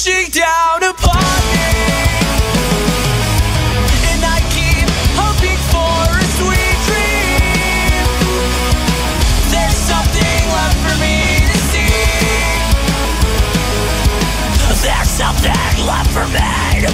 crashing down upon me. And I keep hoping for a sweet dream. There's something left for me to see. There's something left for me